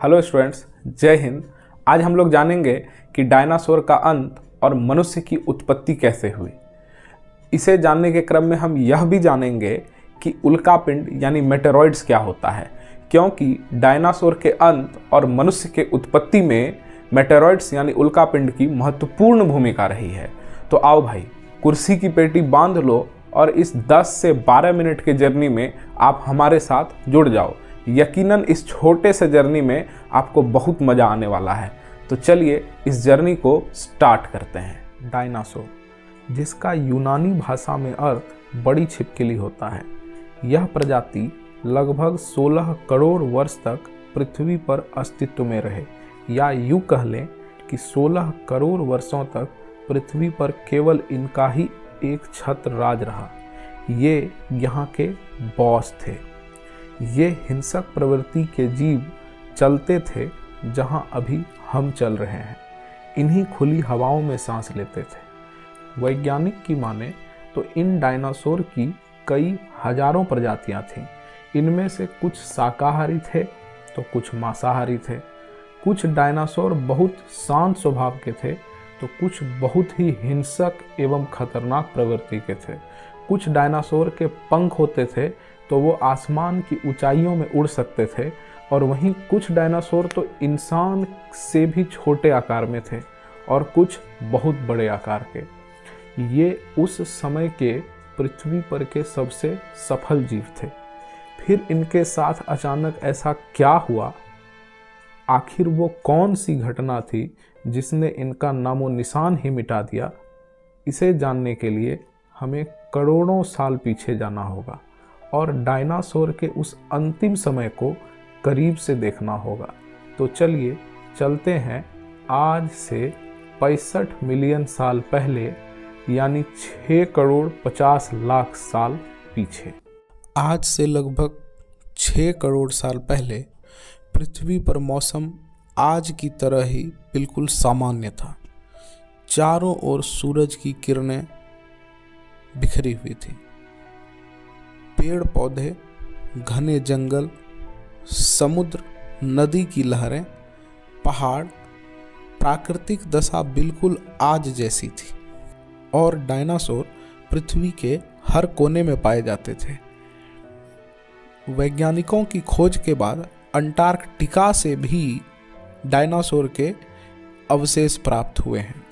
Hello students, जय हिंद। आज हम लोग जानेंगे कि डायनासोर का अंत और मनुष्य की उत्पत्ति कैसे हुई। इसे जानने के क्रम में हम यह भी जानेंगे कि उल्का पिंड यानी मेटेरॉइड्स क्या होता है, क्योंकि डायनासोर के अंत और मनुष्य के उत्पत्ति में मेटेरॉइड्स यानी उल्का पिंड की महत्वपूर्ण भूमिका रही है। तो आओ भाई, कुर्सी की पेटी बाँध लो और इस 10 से 12 मिनट के जर्नी में आप हमारे साथ जुड़ जाओ। यकीनन इस छोटे से जर्नी में आपको बहुत मज़ा आने वाला है। तो चलिए इस जर्नी को स्टार्ट करते हैं। डायनासोर, जिसका यूनानी भाषा में अर्थ बड़ी छिपकली होता है, यह प्रजाति लगभग 16 करोड़ वर्ष तक पृथ्वी पर अस्तित्व में रहे। या यूँ कह लें कि 16 करोड़ वर्षों तक पृथ्वी पर केवल इनका ही एक छत्र राज रहा। ये यहाँ के बॉस थे। ये हिंसक प्रवृत्ति के जीव चलते थे जहाँ अभी हम चल रहे हैं। इन्हीं खुली हवाओं में सांस लेते थे। वैज्ञानिक की माने तो इन डायनासोर की कई हज़ारों प्रजातियाँ थीं। इनमें से कुछ शाकाहारी थे तो कुछ मांसाहारी थे। कुछ डायनासोर बहुत शांत स्वभाव के थे तो कुछ बहुत ही हिंसक एवं खतरनाक प्रवृत्ति के थे। कुछ डायनासोर के पंख होते थे तो वो आसमान की ऊंचाइयों में उड़ सकते थे, और वहीं कुछ डायनासोर तो इंसान से भी छोटे आकार में थे, और कुछ बहुत बड़े आकार के। ये उस समय के पृथ्वी पर के सबसे सफल जीव थे। फिर इनके साथ अचानक ऐसा क्या हुआ? आखिर वो कौन सी घटना थी जिसने इनका नामो निशान ही मिटा दिया? इसे जानने के लिए हमें करोड़ों साल पीछे जाना होगा। और डायनासोर के उस अंतिम समय को करीब से देखना होगा। तो चलिए चलते हैं आज से पैंसठ मिलियन साल पहले, यानी छः करोड़ पचास लाख साल पीछे। आज से लगभग छः करोड़ साल पहले पृथ्वी पर मौसम आज की तरह ही बिल्कुल सामान्य था। चारों ओर सूरज की किरणें बिखरी हुई थी। पेड़ पौधे, घने जंगल, समुद्र, नदी की लहरें, पहाड़, प्राकृतिक दशा बिल्कुल आज जैसी थी और डायनासोर पृथ्वी के हर कोने में पाए जाते थे। वैज्ञानिकों की खोज के बाद अंटार्कटिका से भी डायनासोर के अवशेष प्राप्त हुए हैं।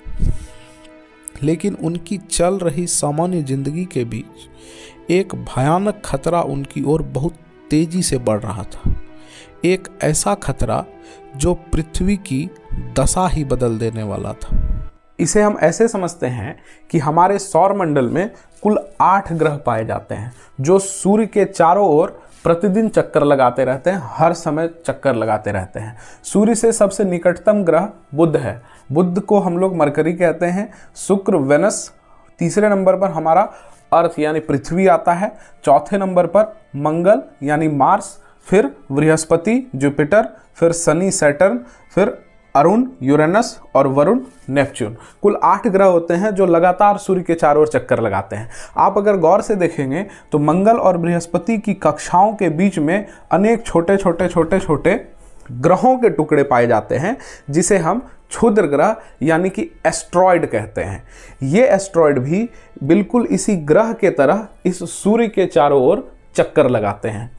लेकिन उनकी चल रही सामान्य ज़िंदगी के बीच एक भयानक खतरा उनकी ओर बहुत तेज़ी से बढ़ रहा था। एक ऐसा खतरा जो पृथ्वी की दशा ही बदल देने वाला था। इसे हम ऐसे समझते हैं कि हमारे सौर मंडल में कुल आठ ग्रह पाए जाते हैं, जो सूर्य के चारों ओर प्रतिदिन चक्कर लगाते रहते हैं, हर समय चक्कर लगाते रहते हैं। सूर्य से सबसे निकटतम ग्रह बुध है। बुध को हम लोग मरकरी कहते हैं। शुक्र, वेनस, तीसरे नंबर पर हमारा अर्थ यानी पृथ्वी आता है। चौथे नंबर पर मंगल यानी मार्स, फिर बृहस्पति, जुपिटर, फिर शनि, सैटर्न, फिर अरुण, यूरेनस और वरुण, नेपच्यून। कुल आठ ग्रह होते हैं जो लगातार सूर्य के चारों ओर चक्कर लगाते हैं। आप अगर गौर से देखेंगे तो मंगल और बृहस्पति की कक्षाओं के बीच में अनेक छोटे छोटे छोटे छोटे ग्रहों के टुकड़े पाए जाते हैं, जिसे हम क्षुद्र ग्रह यानी कि एस्ट्रॉयड कहते हैं। ये एस्ट्रॉयड भी बिल्कुल इसी ग्रह के तरह इस सूर्य के चारों ओर चक्कर लगाते हैं।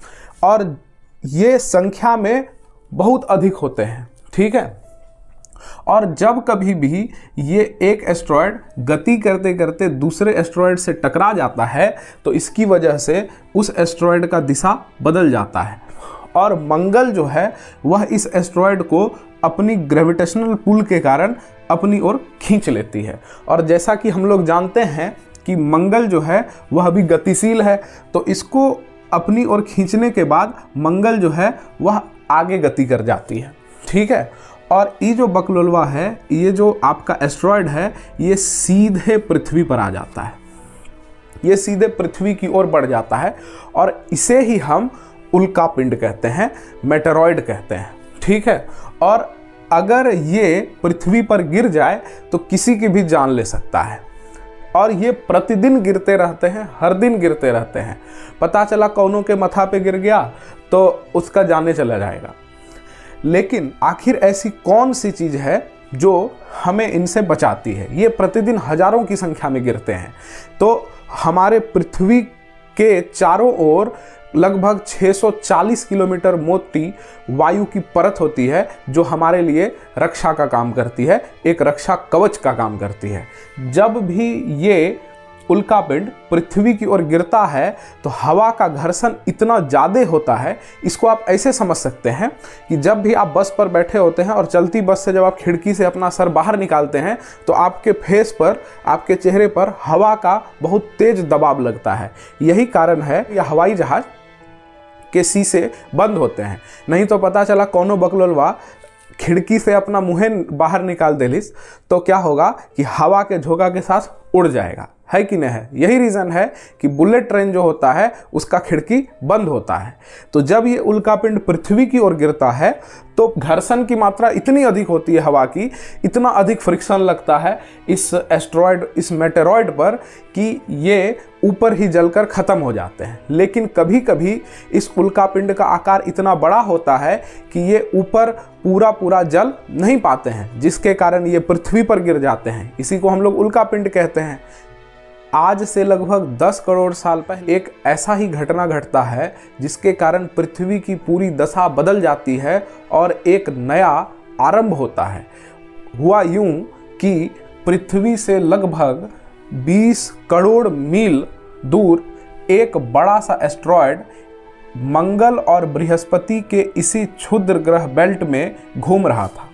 और ये संख्या में बहुत अधिक होते हैं। ठीक है? और जब कभी भी ये एक एस्ट्रॉयड गति करते करते दूसरे एस्ट्रॉयड से टकरा जाता है तो इसकी वजह से उस एस्ट्रॉयड का दिशा बदल जाता है। और मंगल जो है, वह इस एस्ट्रॉयड को अपनी ग्रेविटेशनल पुल के कारण अपनी ओर खींच लेती है। और जैसा कि हम लोग जानते हैं कि मंगल जो है, वह भी गतिशील है तो इसको अपनी ओर खींचने के बाद मंगल जो है, वह आगे गति कर जाती है। ठीक है? और ये जो बकलोलवा है, ये जो आपका एस्ट्रॉयड है, ये सीधे पृथ्वी पर आ जाता है। ये सीधे पृथ्वी की ओर बढ़ जाता है और इसे ही हम उल्का पिंड कहते हैं मेटेरॉयड कहते हैं। ठीक है? और अगर ये पृथ्वी पर गिर जाए तो किसी की भी जान ले सकता है। और ये प्रतिदिन गिरते रहते हैं, हर दिन गिरते रहते हैं। पता चला कौनों के मथा पे गिर गया तो उसका जाने चला जाएगा। लेकिन आखिर ऐसी कौन सी चीज़ है जो हमें इनसे बचाती है? ये प्रतिदिन हज़ारों की संख्या में गिरते हैं। तो हमारे पृथ्वी के चारों ओर लगभग 640 किलोमीटर मोटी वायु की परत होती है, जो हमारे लिए रक्षा का काम करती है, एक रक्षा कवच का काम करती है। जब भी ये उल्का पिंड पृथ्वी की ओर गिरता है तो हवा का घर्षण इतना ज़्यादा होता है, इसको आप ऐसे समझ सकते हैं कि जब भी आप बस पर बैठे होते हैं और चलती बस से जब आप खिड़की से अपना सर बाहर निकालते हैं तो आपके फेस पर, आपके चेहरे पर हवा का बहुत तेज दबाव लगता है। यही कारण है यह हवाई जहाज़ के शीशे बंद होते हैं। नहीं तो पता चला कौनो बकलोलवा खिड़की से अपना मुँह बाहर निकाल देलिस तो क्या होगा कि हवा के झोंका के साथ उड़ जाएगा। है कि नहीं है? यही रीज़न है कि बुलेट ट्रेन जो होता है, उसका खिड़की बंद होता है। तो जब ये उल्कापिंड पृथ्वी की ओर गिरता है तो घर्षण की मात्रा इतनी अधिक होती है हवा की, इतना अधिक फ्रिक्शन लगता है इस एस्ट्रॉयड इस मेटेरॉयड पर कि ये ऊपर ही जलकर ख़त्म हो जाते हैं। लेकिन कभी कभी इस उल्कापिंड का आकार इतना बड़ा होता है कि ये ऊपर पूरा पूरा जल नहीं पाते हैं, जिसके कारण ये पृथ्वी पर गिर जाते हैं। इसी को हम लोग उल्कापिंड कहते हैं। आज से लगभग 10 करोड़ साल पहले एक ऐसा ही घटना घटता है, जिसके कारण पृथ्वी की पूरी दशा बदल जाती है और एक नया आरंभ होता है। हुआ यूँ कि पृथ्वी से लगभग 20 करोड़ मील दूर एक बड़ा सा एस्ट्रॉयड मंगल और बृहस्पति के इसी क्षुद्र ग्रह बेल्ट में घूम रहा था।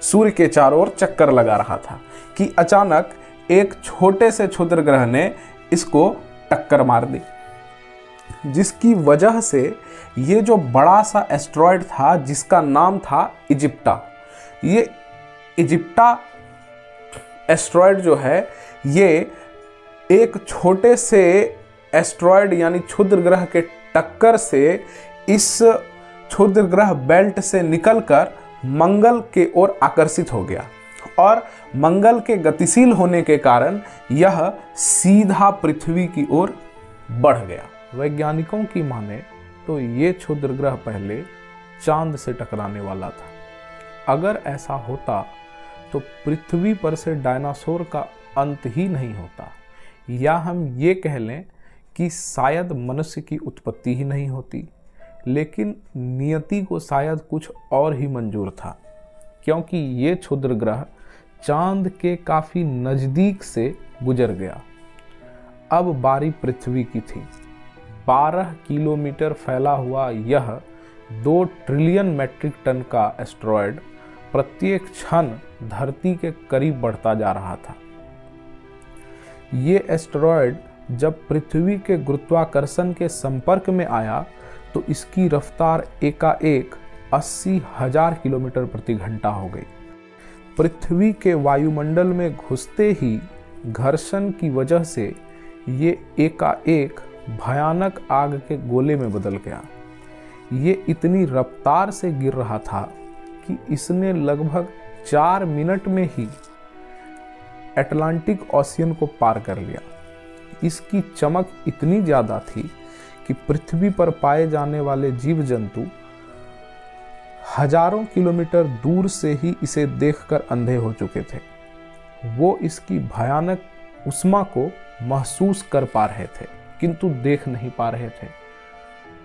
सूर्य के चारों ओर चक्कर लगा रहा था कि अचानक एक छोटे से क्षुद्र ग्रह ने इसको टक्कर मार दी। जिसकी वजह से ये जो बड़ा सा एस्ट्रॉयड था, जिसका नाम था इजिप्टा, ये इजिप्टा एस्ट्रॉयड जो है, ये एक छोटे से एस्ट्रॉयड यानी क्षुद्र ग्रह के टक्कर से इस क्षुद्र ग्रह बेल्ट से निकलकर मंगल के ओर आकर्षित हो गया। और मंगल के गतिशील होने के कारण यह सीधा पृथ्वी की ओर बढ़ गया। वैज्ञानिकों की माने तो ये क्षुद्र ग्रह पहले चाँद से टकराने वाला था। अगर ऐसा होता तो पृथ्वी पर से डायनासोर का अंत ही नहीं होता। या हम ये कह लें कि शायद मनुष्य की उत्पत्ति ही नहीं होती, लेकिन नियति को शायद कुछ और ही मंजूर था। क्योंकि ये क्षुद्र ग्रह चाँद के काफ़ी नज़दीक से गुजर गया। अब बारी पृथ्वी की थी। 12 किलोमीटर फैला हुआ यह दो ट्रिलियन मैट्रिक टन का एस्ट्रॉयड प्रत्येक क्षण धरती के करीब बढ़ता जा रहा था। ये एस्ट्रॉयड जब पृथ्वी के गुरुत्वाकर्षण के संपर्क में आया तो इसकी रफ्तार एकाएक अस्सी हज़ार किलोमीटर प्रति घंटा हो गई। पृथ्वी के वायुमंडल में घुसते ही घर्षण की वजह से ये एकाएक भयानक आग के गोले में बदल गया। ये इतनी रफ्तार से गिर रहा था कि इसने लगभग चार मिनट में ही एटलांटिक ओशियन को पार कर लिया। इसकी चमक इतनी ज़्यादा थी कि पृथ्वी पर पाए जाने वाले जीव जंतु हज़ारों किलोमीटर दूर से ही इसे देखकर अंधे हो चुके थे। वो इसकी भयानक उष्मा को महसूस कर पा रहे थे, किंतु देख नहीं पा रहे थे।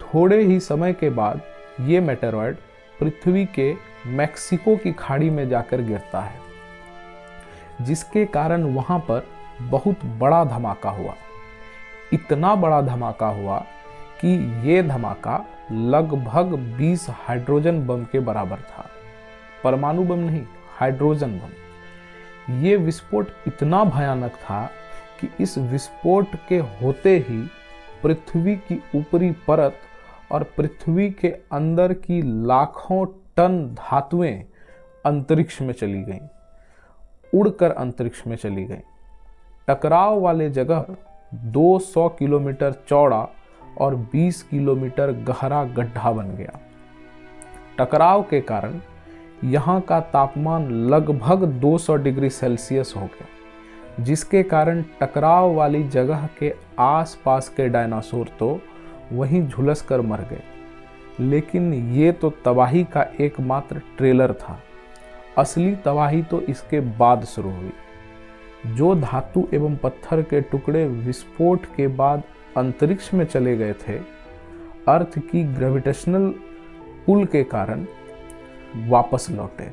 थोड़े ही समय के बाद ये मेटेरॉयड पृथ्वी के मैक्सिको की खाड़ी में जाकर गिरता है, जिसके कारण वहाँ पर बहुत बड़ा धमाका हुआ। इतना बड़ा धमाका हुआ कि ये धमाका लगभग 20 हाइड्रोजन बम के बराबर था। परमाणु बम नहीं, हाइड्रोजन बम। ये विस्फोट इतना भयानक था कि इस विस्फोट के होते ही पृथ्वी की ऊपरी परत और पृथ्वी के अंदर की लाखों टन धातुएँ अंतरिक्ष में चली गईं, उड़कर अंतरिक्ष में चली गईं। टकराव वाले जगह 200 किलोमीटर चौड़ा और 20 किलोमीटर गहरा गड्ढा बन गया। टकराव के कारण यहाँ का तापमान लगभग 200 डिग्री सेल्सियस हो गया, जिसके कारण टकराव वाली जगह के आसपास के डायनासोर तो वहीं झुलस कर मर गए। लेकिन ये तो तबाही का एकमात्र ट्रेलर था। असली तबाही तो इसके बाद शुरू हुई। जो धातु एवं पत्थर के टुकड़े विस्फोट के बाद अंतरिक्ष में चले गए थे। अर्थ की ग्रेविटेशनल पुल के कारण वापस लौटे।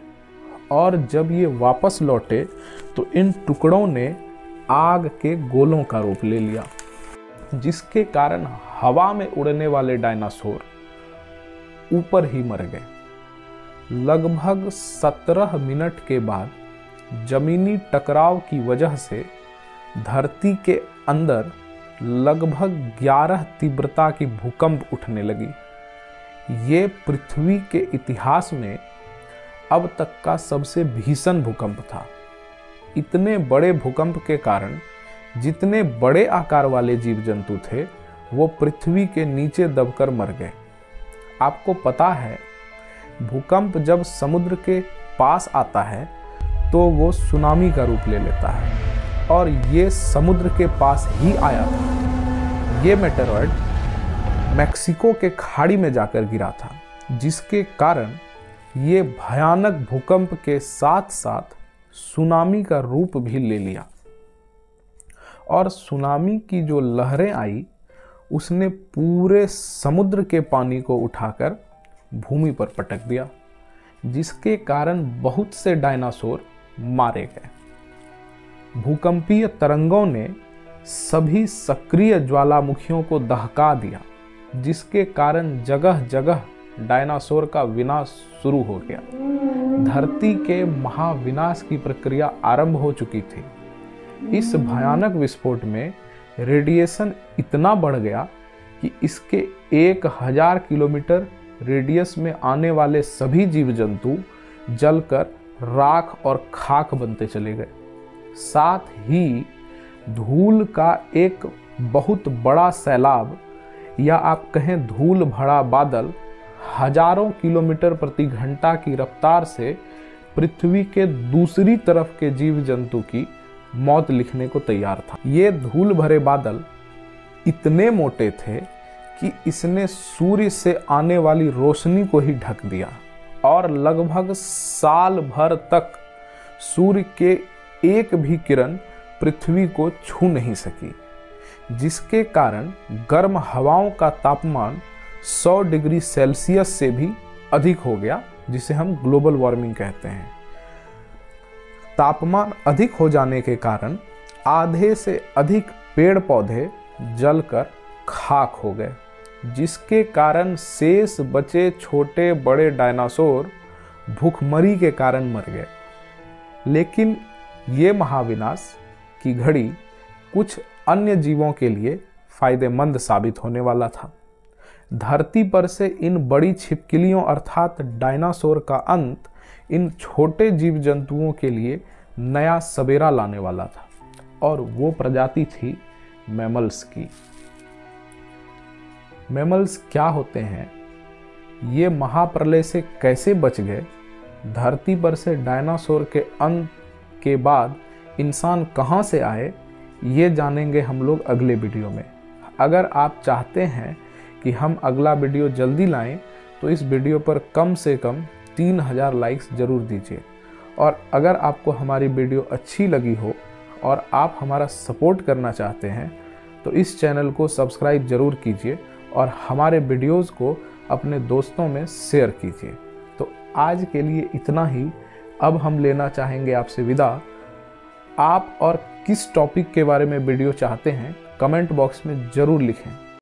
और जब ये वापस लौटे तो इन टुकड़ों ने आग के गोलों का रूप ले लिया, जिसके कारण हवा में उड़ने वाले डायनासोर ऊपर ही मर गए। लगभग सत्रह मिनट के बाद जमीनी टकराव की वजह से धरती के अंदर लगभग 11 तीव्रता की भूकंप उठने लगी। ये पृथ्वी के इतिहास में अब तक का सबसे भीषण भूकंप था। इतने बड़े भूकंप के कारण जितने बड़े आकार वाले जीव जंतु थे, वो पृथ्वी के नीचे दबकर मर गए। आपको पता है, भूकंप जब समुद्र के पास आता है तो वो सुनामी का रूप ले लेता है। और ये समुद्र के पास ही आया था। ये मेटेरॉइड मैक्सिको के खाड़ी में जाकर गिरा था, जिसके कारण ये भयानक भूकंप के साथ साथ सुनामी का रूप भी ले लिया। और सुनामी की जो लहरें आई, उसने पूरे समुद्र के पानी को उठाकर भूमि पर पटक दिया, जिसके कारण बहुत से डायनासोर मारे गए। भूकंपीय तरंगों ने सभी सक्रिय ज्वालामुखियों को दहका दिया, जिसके कारण जगह जगह डायनासोर का विनाश शुरू हो गया। धरती के महाविनाश की प्रक्रिया आरंभ हो चुकी थी। इस भयानक विस्फोट में रेडिएशन इतना बढ़ गया कि इसके एक हज़ार किलोमीटर रेडियस में आने वाले सभी जीव जंतु जलकर राख और खाक बनते चले गए। साथ ही धूल का एक बहुत बड़ा सैलाब, या आप कहें धूल भरा बादल, हज़ारों किलोमीटर प्रति घंटा की रफ्तार से पृथ्वी के दूसरी तरफ़ के जीव जंतु की मौत लिखने को तैयार था। ये धूल भरे बादल इतने मोटे थे कि इसने सूर्य से आने वाली रोशनी को ही ढक दिया, और लगभग साल भर तक सूर्य के एक भी किरण पृथ्वी को छू नहीं सकी, जिसके कारण गर्म हवाओं का तापमान 100 डिग्री सेल्सियस से भी अधिक हो गया, जिसे हम ग्लोबल वार्मिंग कहते हैं। तापमान अधिक हो जाने के कारण आधे से अधिक पेड़ पौधे जलकर खाक हो गए, जिसके कारण शेष बचे छोटे बड़े डायनासोर भूखमरी के कारण मर गए। लेकिन ये महाविनाश की घड़ी कुछ अन्य जीवों के लिए फ़ायदेमंद साबित होने वाला था। धरती पर से इन बड़ी छिपकलियों अर्थात डायनासोर का अंत इन छोटे जीव जंतुओं के लिए नया सवेरा लाने वाला था और वो प्रजाति थी मैमल्स की। मैमल्स क्या होते हैं? ये महाप्रलय से कैसे बच गए? धरती पर से डायनासोर के अंत के बाद इंसान कहाँ से आए, ये जानेंगे हम लोग अगले वीडियो में। अगर आप चाहते हैं कि हम अगला वीडियो जल्दी लाएँ तो इस वीडियो पर कम से कम तीन हज़ार लाइक्स ज़रूर दीजिए। और अगर आपको हमारी वीडियो अच्छी लगी हो और आप हमारा सपोर्ट करना चाहते हैं तो इस चैनल को सब्सक्राइब ज़रूर कीजिए और हमारे वीडियोज़ को अपने दोस्तों में शेयर कीजिए। तो आज के लिए इतना ही। अब हम लेना चाहेंगे आपसे विदा। आप और किस टॉपिक के बारे में वीडियो चाहते हैं कमेंट बॉक्स में ज़रूर लिखें।